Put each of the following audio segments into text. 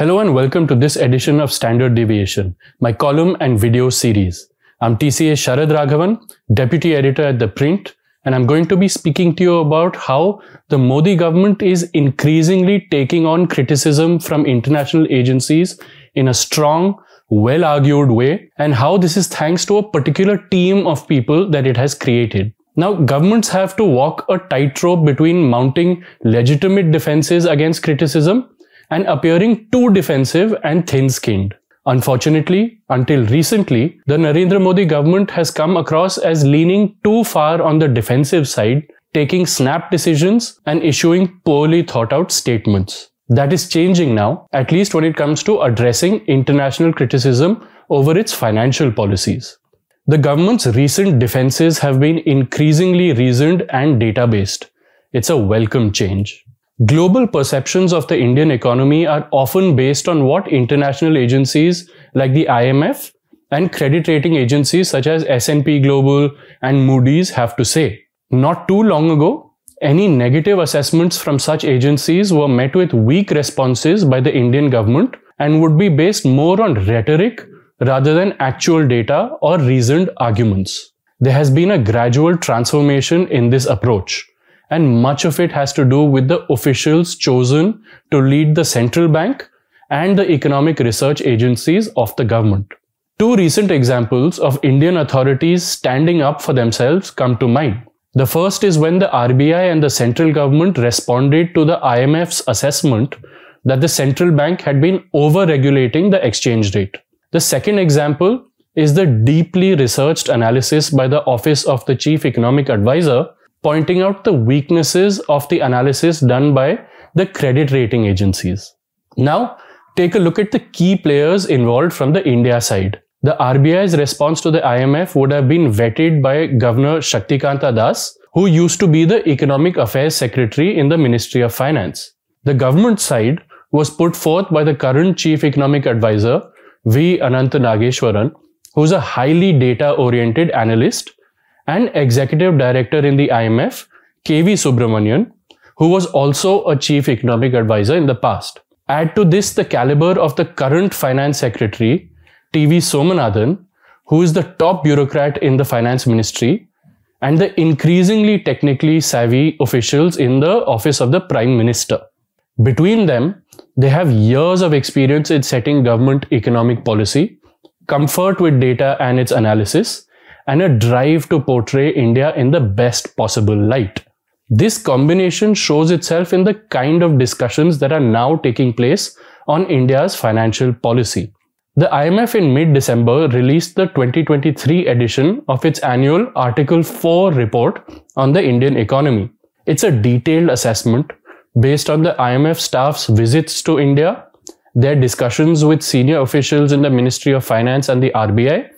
Hello and welcome to this edition of Standard Deviation, my column and video series. I'm TCA Sharad Raghavan, Deputy Editor at The Print, and I'm going to be speaking to you about how the Modi government is increasingly taking on criticism from international agencies in a strong, well argued way, and how this is thanks to a particular team of people that it has created. Now, governments have to walk a tightrope between mounting legitimate defenses against criticism and appearing too defensive and thin skinned. Unfortunately, until recently, the Narendra Modi government has come across as leaning too far on the defensive side, taking snap decisions and issuing poorly thought out statements. That is changing now, at least when it comes to addressing international criticism over its financial policies. The government's recent defenses have been increasingly reasoned and data based. It's a welcome change. Global perceptions of the Indian economy are often based on what international agencies like the IMF and credit rating agencies such as S&P Global and Moody's have to say. Not too long ago, any negative assessments from such agencies were met with weak responses by the Indian government and would be based more on rhetoric rather than actual data or reasoned arguments. There has been a gradual transformation in this approach and much of it has to do with the officials chosen to lead the central bank and the economic research agencies of the government. Two recent examples of Indian authorities standing up for themselves come to mind. The first is when the RBI and the central government responded to the IMF's assessment that the central bank had been over-regulating the exchange rate. The second example is the deeply researched analysis by the Office of the Chief Economic Advisor pointing out the weaknesses of the analysis done by the credit rating agencies. Now, take a look at the key players involved from the India side. The RBI's response to the IMF would have been vetted by Governor Shaktikanta Das, who used to be the Economic Affairs Secretary in the Ministry of Finance. The government side was put forth by the current Chief Economic Advisor, V. Anantha Nageswaran, who's a highly data-oriented analyst and executive director in the IMF, KV Subramanian, who was also a chief economic advisor in the past. Add to this the caliber of the current finance secretary, TV Somanathan, who is the top bureaucrat in the finance ministry, and the increasingly technically savvy officials in the office of the prime minister. Between them, they have years of experience in setting government economic policy, comfort with data and its analysis, and a drive to portray India in the best possible light. This combination shows itself in the kind of discussions that are now taking place on India's financial policy. The IMF in mid December released the 2023 edition of its annual Article 4 report on the Indian economy. It's a detailed assessment based on the IMF staff's visits to India, their discussions with senior officials in the Ministry of Finance and the RBI,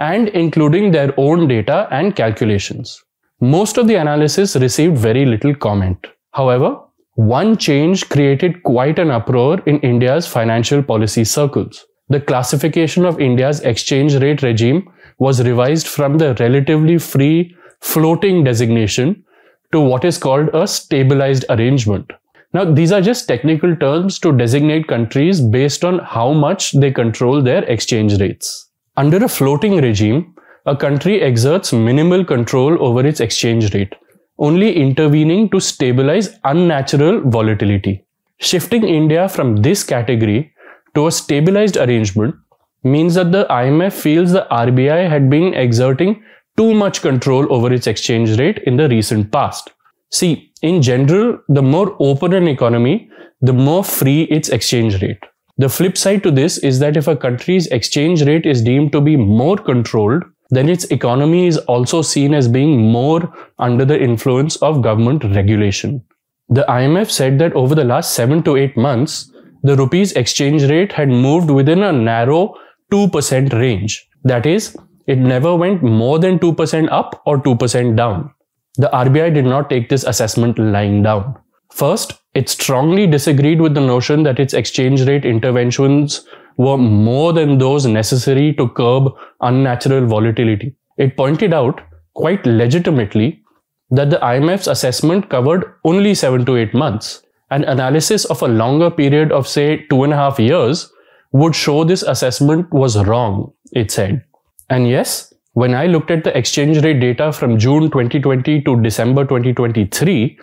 and including their own data and calculations. Most of the analysis received very little comment. However, one change created quite an uproar in India's financial policy circles. The classification of India's exchange rate regime was revised from the relatively free floating designation to what is called a stabilized arrangement. Now, these are just technical terms to designate countries based on how much they control their exchange rates. Under a floating regime, a country exerts minimal control over its exchange rate, only intervening to stabilize unnatural volatility. Shifting India from this category to a stabilized arrangement means that the IMF feels the RBI had been exerting too much control over its exchange rate in the recent past. See, in general, the more open an economy, the more free its exchange rate. The flip side to this is that if a country's exchange rate is deemed to be more controlled, then its economy is also seen as being more under the influence of government regulation. The IMF said that over the last 7 to 8 months, the rupee's exchange rate had moved within a narrow 2% range. That is, it never went more than 2% up or 2% down. The RBI did not take this assessment lying down. First, it strongly disagreed with the notion that its exchange rate interventions were more than those necessary to curb unnatural volatility. It pointed out, quite legitimately, that the IMF's assessment covered only 7 to 8 months, An analysis of a longer period of say two and a half years would show this assessment was wrong, it said. And yes, when I looked at the exchange rate data from June 2020 to December 2023,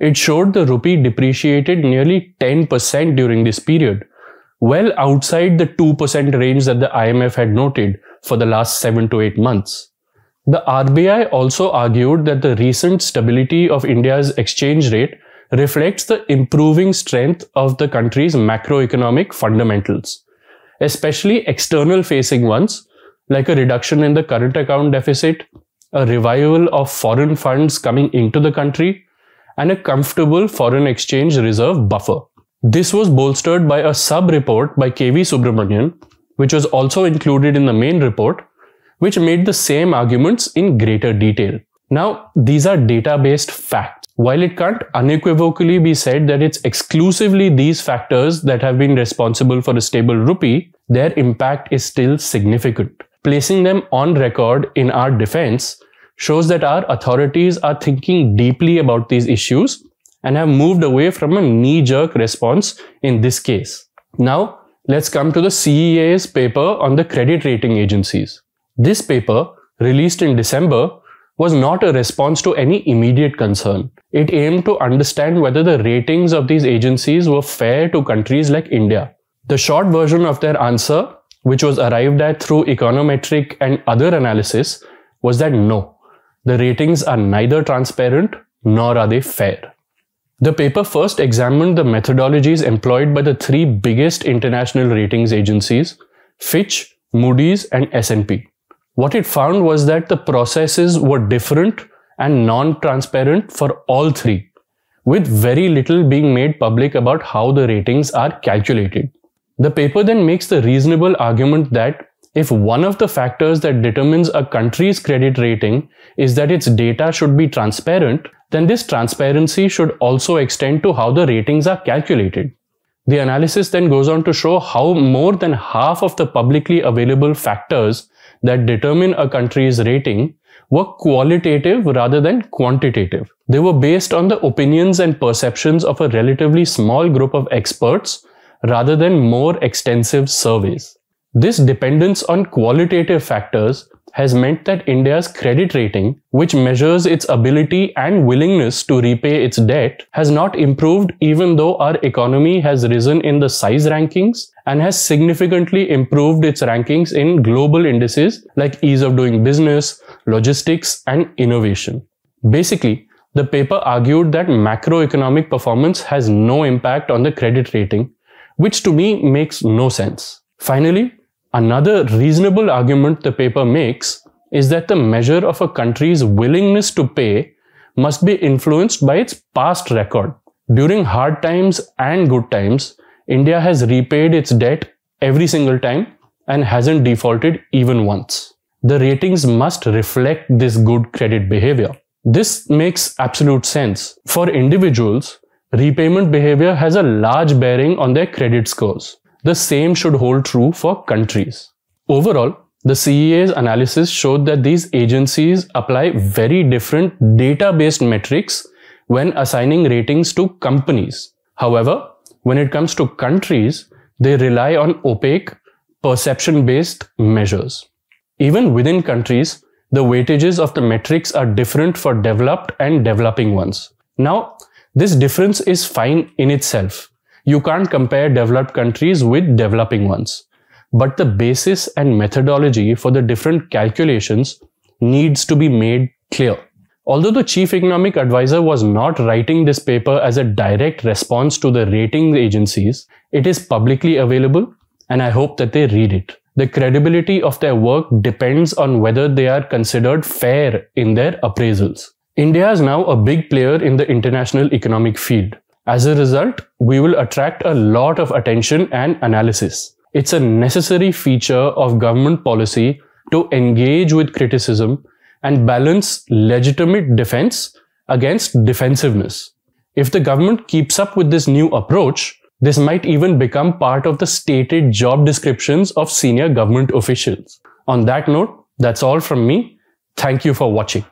it showed the rupee depreciated nearly 10% during this period, well outside the 2% range that the IMF had noted for the last 7 to 8 months. The RBI also argued that the recent stability of India's exchange rate reflects the improving strength of the country's macroeconomic fundamentals, especially external facing ones like a reduction in the current account deficit, a revival of foreign funds coming into the country, and a comfortable foreign exchange reserve buffer. This was bolstered by a sub report by KV Subramanian, which was also included in the main report, which made the same arguments in greater detail. Now, these are data based facts. While it can't unequivocally be said that it's exclusively these factors that have been responsible for a stable rupee, their impact is still significant. Placing them on record in our defense shows that our authorities are thinking deeply about these issues and have moved away from a knee jerk response in this case. Now, let's come to the CEA's paper on the credit rating agencies. This paper, released in December, was not a response to any immediate concern. It aimed to understand whether the ratings of these agencies were fair to countries like India. The short version of their answer, which was arrived at through econometric and other analysis, was that no, the ratings are neither transparent nor are they fair. The paper first examined the methodologies employed by the three biggest international ratings agencies, Fitch, Moody's, and S&P. What it found was that the processes were different and non-transparent for all three, with very little being made public about how the ratings are calculated. The paper then makes the reasonable argument that if one of the factors that determines a country's credit rating is that its data should be transparent, then this transparency should also extend to how the ratings are calculated. The analysis then goes on to show how more than half of the publicly available factors that determine a country's rating were qualitative rather than quantitative. They were based on the opinions and perceptions of a relatively small group of experts rather than more extensive surveys. This dependence on qualitative factors has meant that India's credit rating, which measures its ability and willingness to repay its debt, has not improved even though our economy has risen in the size rankings and has significantly improved its rankings in global indices like ease of doing business, logistics, and innovation. Basically, the paper argued that macroeconomic performance has no impact on the credit rating, which to me makes no sense. Finally, Another reasonable argument the paper makes is that the measure of a country's willingness to pay must be influenced by its past record. During hard times and good times, India has repaid its debt every single time and hasn't defaulted even once. The ratings must reflect this good credit behavior. This makes absolute sense. For individuals, repayment behavior has a large bearing on their credit scores. The same should hold true for countries. Overall, the CEA's analysis showed that these agencies apply very different data-based metrics when assigning ratings to companies. However, when it comes to countries, they rely on opaque, perception-based measures. Even within countries, the weightages of the metrics are different for developed and developing ones. Now, this difference is fine in itself. You can't compare developed countries with developing ones. But the basis and methodology for the different calculations needs to be made clear. Although the chief economic advisor was not writing this paper as a direct response to the rating agencies, it is publicly available and I hope that they read it. The credibility of their work depends on whether they are considered fair in their appraisals. India is now a big player in the international economic field. As a result, we will attract a lot of attention and analysis. It's a necessary feature of government policy to engage with criticism and balance legitimate defense against defensiveness. If the government keeps up with this new approach, this might even become part of the stated job descriptions of senior government officials. On that note, that's all from me. Thank you for watching.